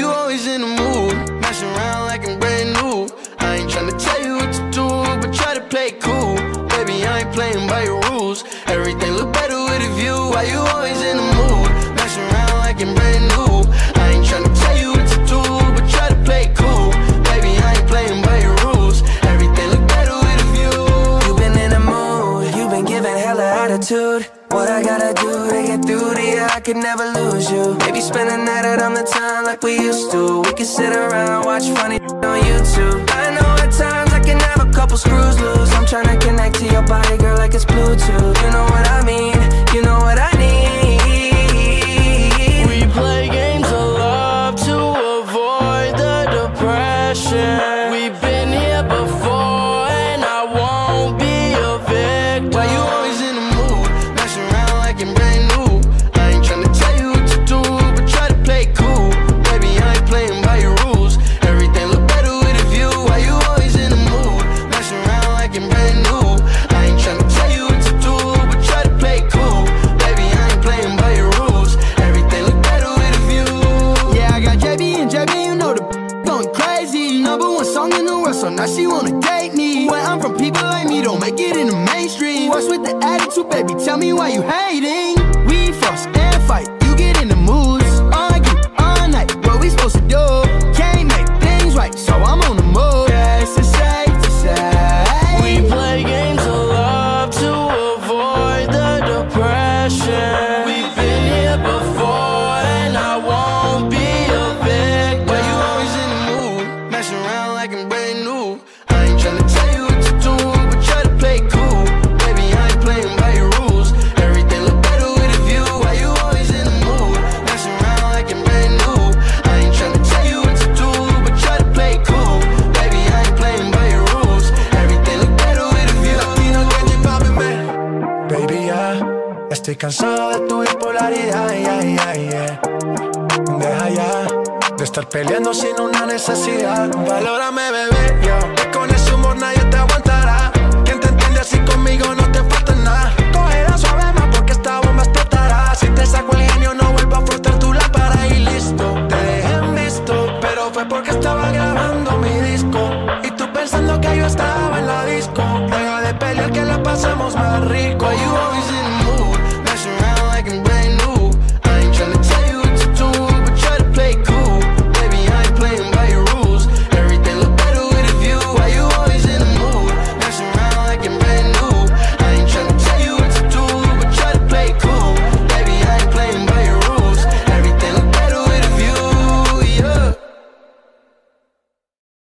always in the mood? Messing around like I'm brand new. I ain't tryna tell you what to do, but try to play cool. Baby, I ain't playing by your rules. Everything look better with a view. Why you always in the mood? Messing around like I'm brand new. I ain't tryna tell you what to do, but try to play cool. Baby, I ain't playing by your rules. Everything look better with a view. You've been in the mood, you've been giving hella attitude. What I gotta do to to you, I could never lose you. Maybe spend a night out on the town like we used to. We could sit around, watch funny on YouTube. I know at times I can have a couple screws loose. I'm tryna connect to your body, girl, like it's Bluetooth. You know from, people like me don't make it in the mainstream. What's with the attitude, baby? Tell me why you hating. Estoy cansado de tu bipolaridad. ya, ya, ya. Deja ya de estar peleando sin una necesidad. Valórame, bebé, yo.